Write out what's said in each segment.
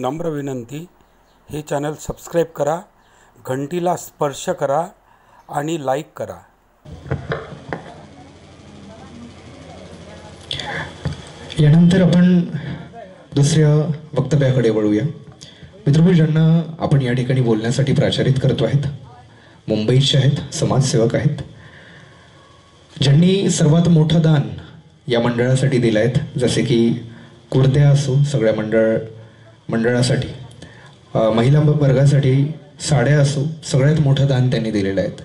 नम्र विनंती हे चॅनल सबस्क्राईब करा घंटीला स्पर्श करा आणि लाईक करा. यानंतर आपण दुसऱ्या वक्तव्याकडे वळूया. मित्रभू ज्यांना आपण या ठिकाणी बोलण्यासाठी प्राचारित करतो आहेत मुंबईचे आहेत समाजसेवक आहेत ज्यांनी सर्वात मोठं दान या मंडळासाठी दिलं आहेत जसे की कुर्त्या असो सगळ्या मंडळ मंडळासाठी. महिला वर्गासाठी साड्या असो सगळ्यात मोठं दान त्यांनी दिलेलं आहेत.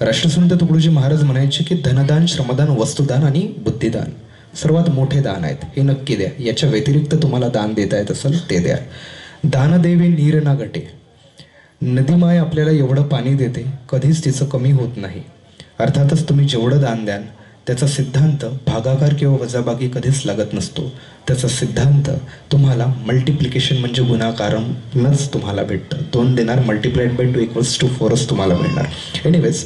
राष्ट्रसंत तुकडोजी महाराज म्हणायचे की धनदान श्रमदान वस्तुदान आणि बुद्धिदान सर्वात मोठे दान आहेत. हे नक्की द्या. याच्या व्यतिरिक्त तुम्हाला दान देता येत असेल ते द्या. दानदेवी नीर ना गटे. नदीमाय आपल्याला एवढं पाणी देते कधीच तिचं कमी होत नाही. अर्थातच तुम्ही जेवढं दान द्याल त्याचा सिद्धांत भागाकार किंवा वजाबागी कधीच लागत नसतो. त्याचा सिद्धांत तुम्हाला मल्टिप्लिकेशन म्हणजे गुणाकारणच तुम्हाला भेटतं. दोन देणार multiplied by two equals two फोरच तुम्हाला मिळणार. एनिवेज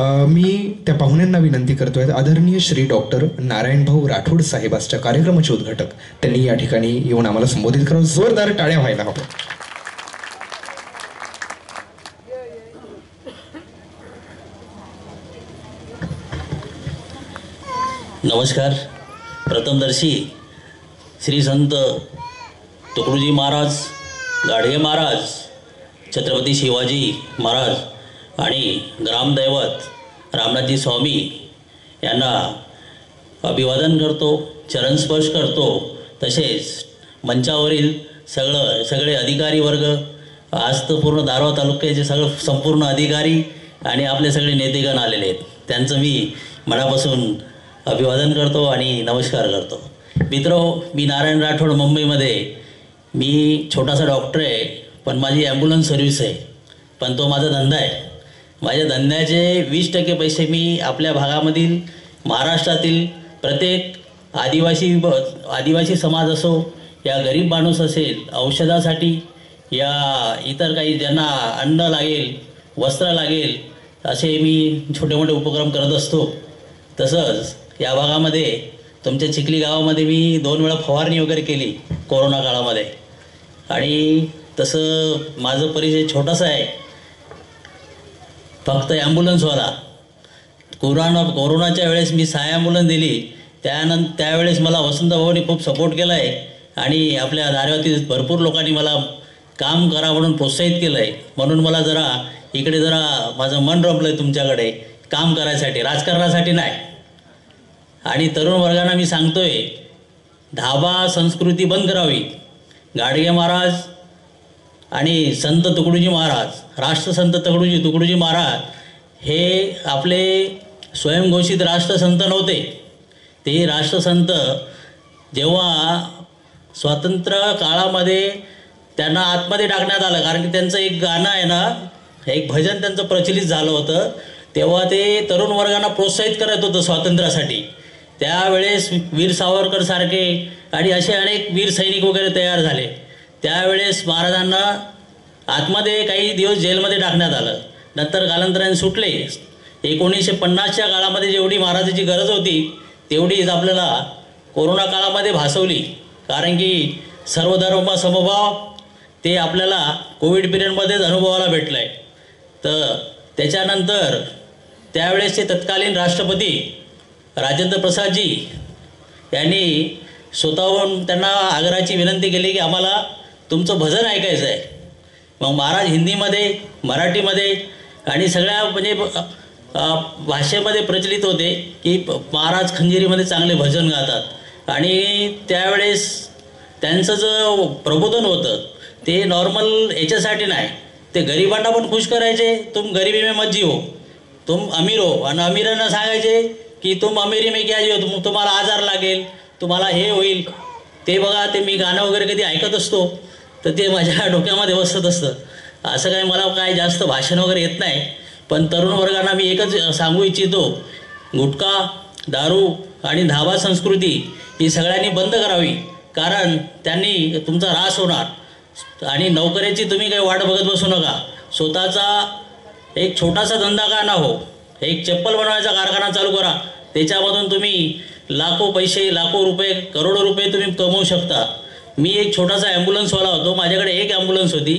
मी त्या पाहुण्यांना विनंती करतोय. आदरणीय श्री डॉक्टर नारायणभाऊ राठोड साहेबांच्या कार्यक्रमाचे उद्घाटक. त्यांनी या ठिकाणी येऊन आम्हाला संबोधित करावं जोरदार टाळ्या व्हायला हव्या. नमस्कार. प्रथमदर्शी श्री संत तुकडोजी महाराज गाडगे महाराज छत्रपती शिवाजी महाराज आणि ग्रामदैवत रामनाथजी स्वामी यांना अभिवादन करतो चरणस्पर्श करतो. तसेच मंचावरील सगळं सगळे अधिकारी वर्ग आज तर पूर्ण दारवा तालुक्याचे सगळं संपूर्ण अधिकारी आणि आपले सगळे नेतेगण आलेले आहेत. त्यांचं मी मनापासून अभिवादन करतो आणि नमस्कार करतो. मित्र मी नारायण राठोड मुंबईमध्ये. मी छोटासा डॉक्टर आहे पण माझी ॲम्ब्युलन्स सर्व्हिस आहे. पण तो माझा धंदा आहे. माझ्या धंद्याचे वीस टक्के पैसे मी आपल्या भागामधील महाराष्ट्रातील प्रत्येक आदिवासी विभ आदिवासी समाज असो या गरीब माणूस असेल औषधासाठी या इतर काही ज्यांना अन्न लागेल वस्त्र लागेल असे मी छोटे मोठे उपक्रम करत असतो. तसंच या भागामध्ये तुमच्या चिखली गावामध्ये मी दोन वेळा फवारणी वगैरे केली कोरोना काळामध्ये. आणि तसं माझं परिचय छोटासा आहे. फक्त ॲम्ब्युलन्सवाला कोरोना कोरोनाच्या वेळेस मी सहा ॲम्ब्युलन्स दिली. त्यानंतर त्यावेळेस मला वसंत भाऊनी खूप सपोर्ट केला आहे आणि आपल्या दाऱ्यावरती भरपूर लोकांनी मला काम करा म्हणून प्रोत्साहित केलं आहे म्हणून मला जरा इकडे जरा माझं मन रमलं आहे तुमच्याकडे. काम करायसाठी राजकारणासाठी नाही. आणि तरुण वर्गांना मी सांगतोय धाबा संस्कृती बंद करावी. गाडगे महाराज आणि संत तुकडोजी महाराज राष्ट्रसंत तुकडोजी तुकडोजी महाराज हे आपले स्वयंघोषित राष्ट्रसंत नव्हते. ते राष्ट्रसंत जेव्हा स्वातंत्र्य काळामध्ये त्यांना आतमध्ये टाकण्यात आलं कारण की त्यांचं एक गाणं आहे ना एक भजन त्यांचं प्रचलित झालं होतं तेव्हा ते तरुण वर्गांना प्रोत्साहित करत होतं स्वातंत्र्यासाठी. त्यावेळेस वीर सावरकर सारखे आणि असे अनेक वीर सैनिक वगैरे तयार झाले. त्यावेळेस महाराजांना आतमध्ये काही दिवस जेलमध्ये टाकण्यात आलं. नंतर कालांतराने सुटले. एकोणीसशे पन्नासच्या काळामध्ये जेवढी महाराजाची गरज होती तेवढीच आपल्याला कोरोना काळामध्ये भासवली. कारण की सर्वधर्म समभाव ते आपल्याला कोविड पिरियडमध्येच अनुभवाला भेटलं आहे तर त्याच्यानंतर त्यावेळेसचे तत्कालीन राष्ट्रपती राजेंद्र प्रसादजी यांनी स्वतःहून त्यांना आग्रहाची विनंती केली की आम्हाला तुमचं भजन ऐकायचं आहे. मग महाराज हिंदीमध्ये मराठीमध्ये आणि सगळ्या म्हणजे भाषेमध्ये प्रचलित होते की प- महाराज खंजिरीमध्ये चांगले भजन गातात. आणि त्यावेळेस त्यांचं जे प्रबोधन होतं ते नॉर्मल याच्यासाठी नाही. ते गरिबांना पण खुश करायचे तुम गरिबी में मज्जी हो तुम अमीर हो. आणि अमीरांना सांगायचे की तुम अमिरी में क्या हो? तुम तुम्हाला आजार लागेल. तुम्हाला हे होईल. ते बघा ते मी गाणं वगैरे कधी ऐकत असतो तर ते माझ्या डोक्यामध्ये बसत असतं. असं काय मला काय जास्त भाषण वगैरे येत नाही. पण तरुण वर्गांना मी एकच सांगू इच्छितो. गुटखा दारू आणि धाबा संस्कृती ही सगळ्यांनी बंद करावी. कारण त्यांनी तुमचा ऱ्हास होणार. आणि नोकऱ्याची तुम्ही काही वाट बघत बसू नका. स्वतःचा एक छोटासा धंदा का ना हो? एक चप्पल बनवायचा कारखाना चालू करा. त्याच्यामधून तुम्ही लाखो पैसे लाखो रुपये करोडो रुपये तुम्ही कमवू शकता. मी एक छोटासा ॲम्ब्युलन्सवाला होतो. माझ्याकडे एक ॲम्ब्युलन्स होती.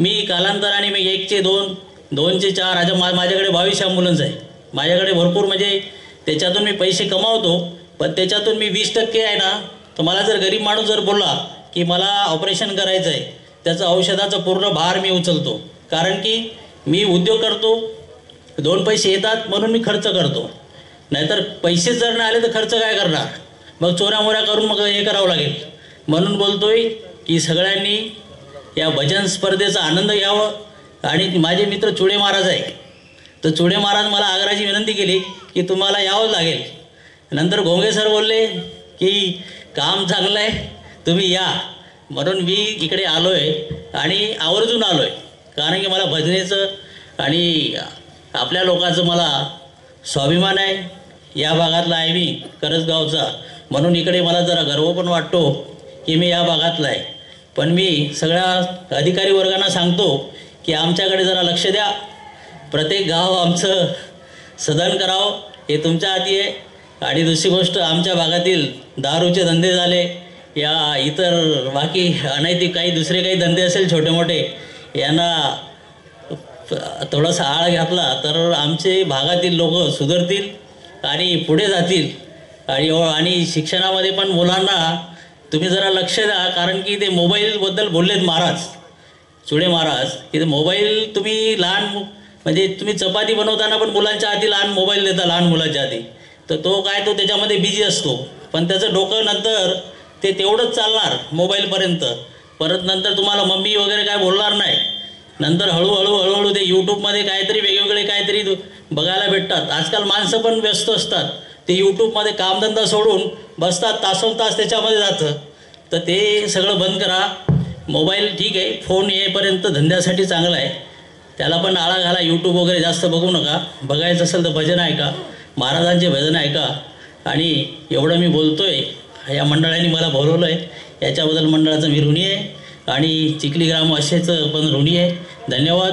मी कालांतराने मी एकचे दोन दोनचे चार आता मा माझ्याकडे बावीस ॲम्ब्युलन्स आहे. माझ्याकडे भरपूर म्हणजे त्याच्यातून मी पैसे कमावतो. पण त्याच्यातून मी वीस टक्के आहे ना तर मला जर गरीब माणूस जर बोलला की मला ऑपरेशन करायचं आहे त्याचं औषधाचा पूर्ण भार मी उचलतो. कारण की मी उद्योग करतो दोन पैसे येतात म्हणून मी खर्च करतो. नाहीतर पैसेच जर नाही आले तर खर्च काय करणार? मग चोऱ्यामोऱ्या करून मग हे करावं लागेल. म्हणून बोलतोय की सगळ्यांनी या भजन स्पर्धेचा आनंद घ्यावं. आणि माझे मित्र चुडे महाराज आहे. तर चुडे महाराज मला आग्राची विनंती केली की तुम्हाला यावं लागेल. नंतर घोंगे सर बोलले की काम चांगलं आहे तुम्ही या. म्हणून मी इकडे आलो आहे आणि आवर्जून आलो आहे कारण की मला भजनेचं आणि आपल्या लोकांचं मला स्वाभिमान आहे. या भागातला आहे मी करसगावचा. म्हणून इकडे मला जरा गर्व पण वाटतो की मी या भागातला आहे. पण मी सगळ्या अधिकारी वर्गांना सांगतो की आमच्याकडे जरा लक्ष द्या. प्रत्येक गाव आमचं सदन करावं हे तुमच्या हाती आहे. आणि दुसरी गोष्ट आमच्या भागातील दारूचे धंदे झाले. या इतर बाकी अनैतिक काही दुसरे काही धंदे असेल छोटे मोठे यांना थोडासा आळ घातला तर आमचे भागातील लोक सुधरतील आणि पुढे जातील. आणि हो, आणि शिक्षणामध्ये पण मुलांना तुम्ही जरा लक्ष द्या कारण की ते मोबाईलबद्दल बोललेत महाराज. चुडे महाराज की ते मोबाईल तुम्ही लहान म्हणजे तुम्ही चपाती बनवताना पण मुलांच्या आधी लहान मोबाईल देता लहान मुलांच्या आधी तर तो काय तो त्याच्यामध्ये बिझी असतो. पण त्याचं डोकं नंतर ते तेवढंच चालणार मोबाईलपर्यंत. परत नंतर तुम्हाला मम्मी वगैरे काय बोलणार नाही. नंतर हळूहळू हळूहळू ते यूट्यूबमध्ये काहीतरी वेगवेगळे काहीतरी दु- बघायला भेटतात. आजकाल माणसं पण व्यस्त असतात. ते यूट्यूबमध्ये कामधंदा सोडून बसतात तासोन तास त्याच्यामध्ये जातं. तर ते सगळं बंद करा. मोबाईल ठीक आहे फोन येईपर्यंत धंद्यासाठी चांगला आहे. त्याला पण आळा घाला यूट्यूब वगैरे जास्त बघू नका. बघायचं असेल तर भजन ऐका. महाराजांचे भजन ऐका. आणि एवढं मी बोलतो आहे या मंडळाने मला बोलवलं आहे याच्याबद्दल मंडळाचं मी ऋणी आहे. आणि चिखली ग्राम असेच पण ऋणी आहे. धन्यवाद.